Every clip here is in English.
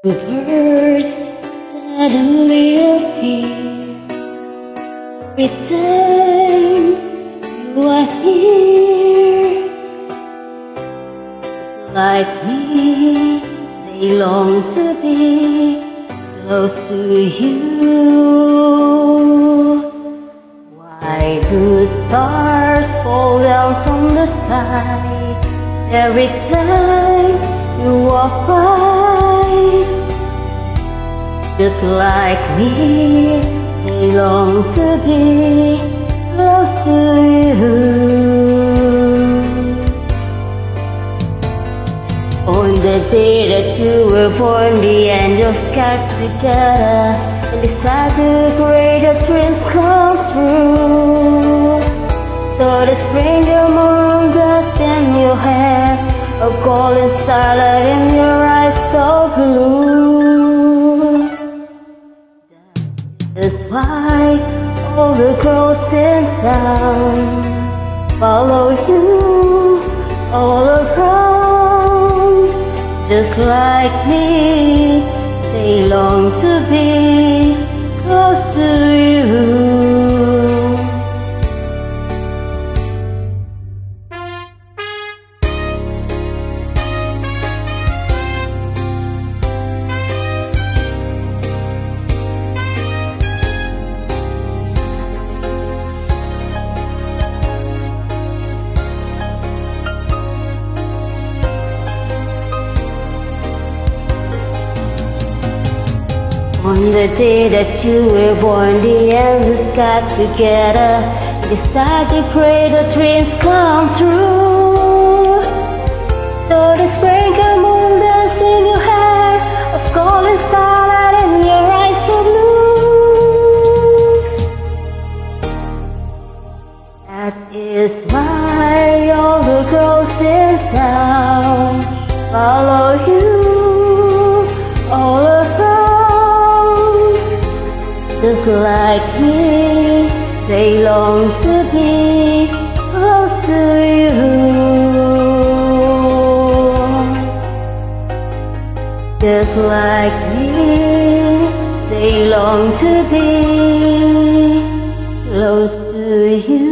birds suddenly appear. Time you are here. Like me, they long to be close to you. Why do stars fall down from the sky. Every time Just like me, they long to be close to you. On the day that you were born, the angels got together And decided to create a dreams come true So the stranger moon why all the girls in town Follow you all around Just like me. They long to be close to you On the day that you were born, the angels got together, decided to pray the dreams come true. So the sprinkle moon dance in your hair, of golden starlight in your eyes so blue. That is why all the girls in town follow you like me, they long to be close to you. Just like me, they long to be close to you.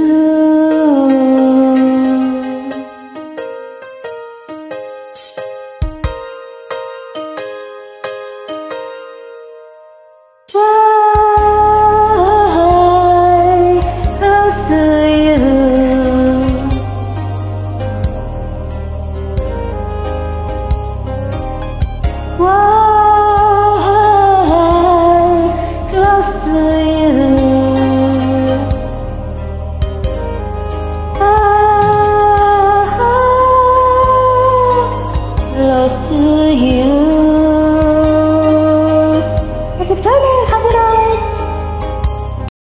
You?